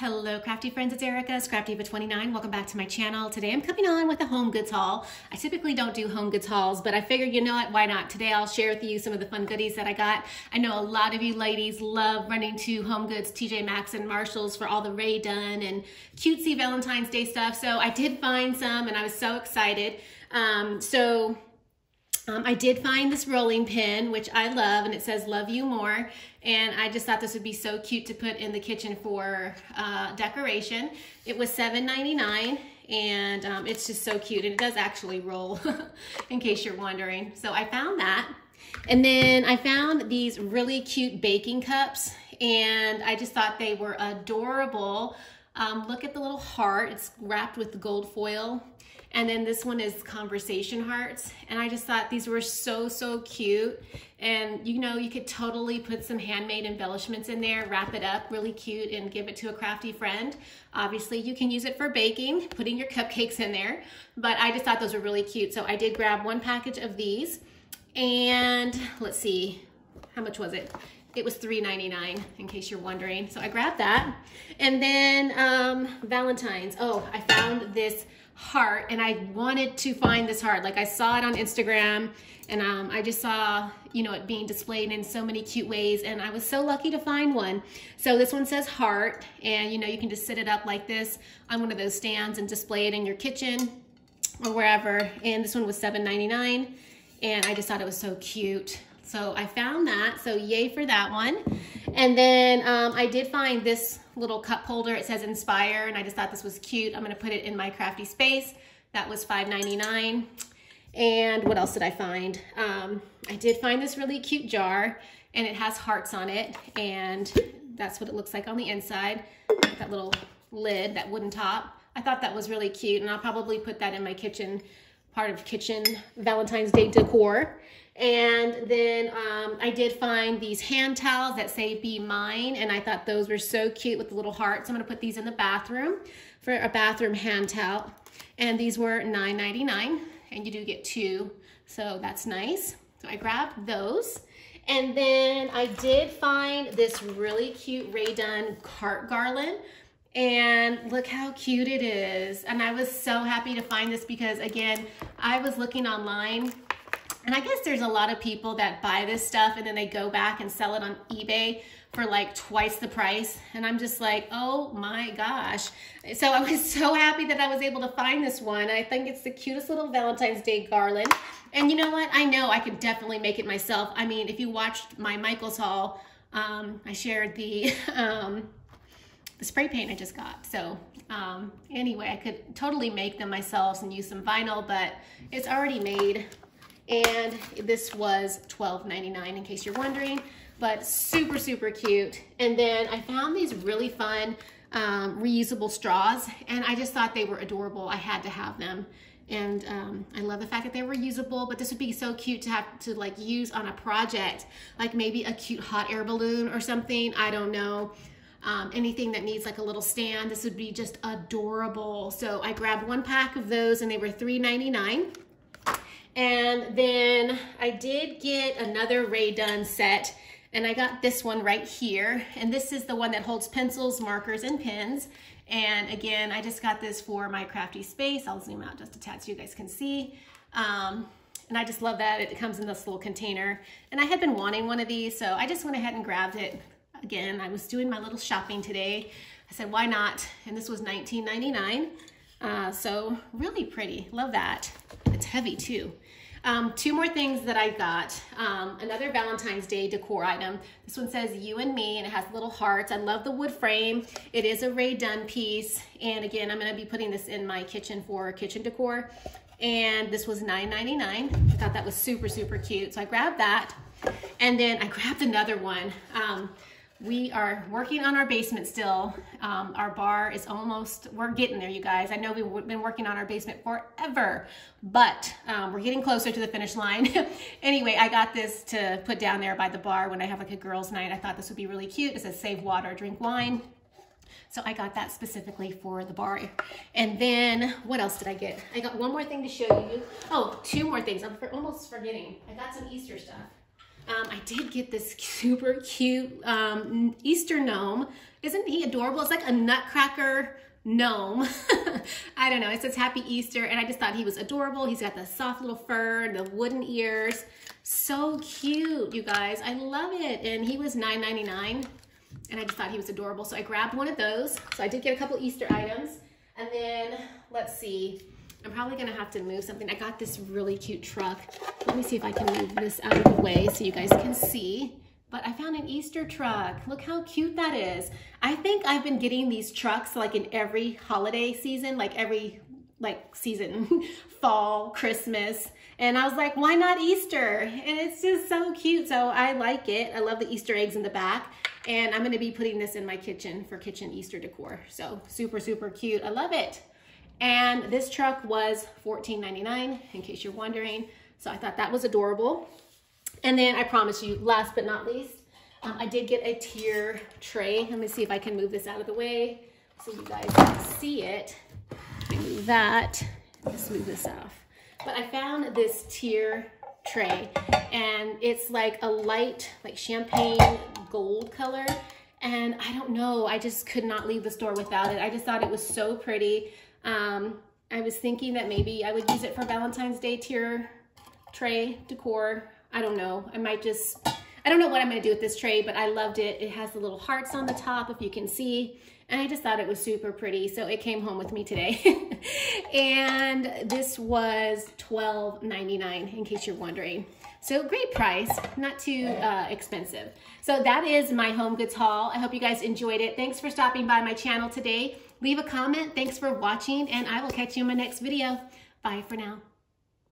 Hello crafty friends, it's Erica, ScrapDiva29. Welcome back to my channel. Today I'm coming on with a home goods haul. I typically don't do home goods hauls, but I figured, you know what, why not? Today I'll share with you some of the fun goodies that I got. I know a lot of you ladies love running to Home Goods, TJ Maxx, and Marshalls for all the Rae Dunn and cutesy Valentine's Day stuff. So I did find some and I was so excited. Um, so um, I did find this rolling pin, which I love, and it says love you more. And I just thought this would be so cute to put in the kitchen for uh, decoration. It was $7.99 and um, it's just so cute. And it does actually roll, in case you're wondering. So I found that. And then I found these really cute baking cups and I just thought they were adorable. Um, look at the little heart. It's wrapped with gold foil and then this one is conversation hearts. And I just thought these were so, so cute. And you know, you could totally put some handmade embellishments in there, wrap it up really cute and give it to a crafty friend. Obviously you can use it for baking, putting your cupcakes in there, but I just thought those were really cute. So I did grab one package of these and let's see, how much was it? It was $3.99 in case you're wondering. So I grabbed that. And then um, Valentine's. Oh, I found this heart and I wanted to find this heart. Like I saw it on Instagram and um, I just saw, you know, it being displayed in so many cute ways and I was so lucky to find one. So this one says heart and you know, you can just sit it up like this on one of those stands and display it in your kitchen or wherever. And this one was $7.99 and I just thought it was so cute. So I found that, so yay for that one. And then um, I did find this little cup holder. It says Inspire, and I just thought this was cute. I'm gonna put it in my crafty space. That was $5.99. And what else did I find? Um, I did find this really cute jar, and it has hearts on it, and that's what it looks like on the inside. That little lid, that wooden top. I thought that was really cute, and I'll probably put that in my kitchen, part of kitchen Valentine's Day decor. And then um, I did find these hand towels that say be mine. And I thought those were so cute with the little hearts. I'm gonna put these in the bathroom for a bathroom hand towel. And these were $9.99 and you do get two. So that's nice. So I grabbed those. And then I did find this really cute Rae Dunn cart garland. And look how cute it is. And I was so happy to find this because again, I was looking online and I guess there's a lot of people that buy this stuff and then they go back and sell it on eBay for like twice the price. And I'm just like, oh my gosh. So I was so happy that I was able to find this one. I think it's the cutest little Valentine's Day garland. And you know what? I know I could definitely make it myself. I mean, if you watched my Michael's haul, um, I shared the, um, the spray paint I just got. So um, anyway, I could totally make them myself and use some vinyl, but it's already made and this was $12.99 in case you're wondering, but super, super cute. And then I found these really fun um, reusable straws and I just thought they were adorable. I had to have them. And um, I love the fact that they were usable, but this would be so cute to have to like use on a project, like maybe a cute hot air balloon or something. I don't know. Um, anything that needs like a little stand. This would be just adorable. So I grabbed one pack of those and they were $3.99. And then I did get another Rae Dunn set and I got this one right here. And this is the one that holds pencils, markers, and pens. And again, I just got this for my crafty space. I'll zoom out just a tad so you guys can see. Um, and I just love that it comes in this little container. And I had been wanting one of these, so I just went ahead and grabbed it. Again, I was doing my little shopping today. I said, why not? And this was $19.99. Uh, so really pretty, love that. It's heavy too. Um, two more things that I got. Um, another Valentine's Day decor item. This one says you and me and it has little hearts. I love the wood frame. It is a Rae Dunn piece. And again, I'm gonna be putting this in my kitchen for kitchen decor. And this was $9.99. I thought that was super, super cute. So I grabbed that. And then I grabbed another one. Um, we are working on our basement still. Um, our bar is almost, we're getting there, you guys. I know we've been working on our basement forever, but um, we're getting closer to the finish line. anyway, I got this to put down there by the bar when I have like a girls' night. I thought this would be really cute. It says save water, drink wine. So I got that specifically for the bar. And then what else did I get? I got one more thing to show you. Oh, two more things. I'm almost forgetting. I got some Easter stuff. Um, I did get this super cute um, Easter gnome. Isn't he adorable? It's like a nutcracker gnome. I don't know. It says Happy Easter, and I just thought he was adorable. He's got the soft little fur, the wooden ears. So cute, you guys. I love it. And he was $9.99, and I just thought he was adorable. So I grabbed one of those. So I did get a couple Easter items. And then, let's see. I'm probably gonna have to move something. I got this really cute truck. Let me see if I can move this out of the way so you guys can see. But I found an Easter truck. Look how cute that is. I think I've been getting these trucks like in every holiday season, like every like season, fall, Christmas. And I was like, why not Easter? And it's just so cute. So I like it. I love the Easter eggs in the back. And I'm gonna be putting this in my kitchen for kitchen Easter decor. So super, super cute. I love it. And this truck was $14.99 in case you're wondering. So I thought that was adorable. And then I promise you, last but not least, um, I did get a tier tray. Let me see if I can move this out of the way so you guys can see it. move that. Let's move this off. But I found this tier tray and it's like a light, like champagne gold color. And I don't know, I just could not leave the store without it. I just thought it was so pretty. Um, I was thinking that maybe I would use it for Valentine's Day tier tray decor. I don't know. I might just, I don't know what I'm going to do with this tray, but I loved it. It has the little hearts on the top, if you can see. And I just thought it was super pretty. So it came home with me today. and this was $12.99 in case you're wondering. So great price, not too uh, expensive. So that is my home goods haul. I hope you guys enjoyed it. Thanks for stopping by my channel today. Leave a comment. Thanks for watching and I will catch you in my next video. Bye for now.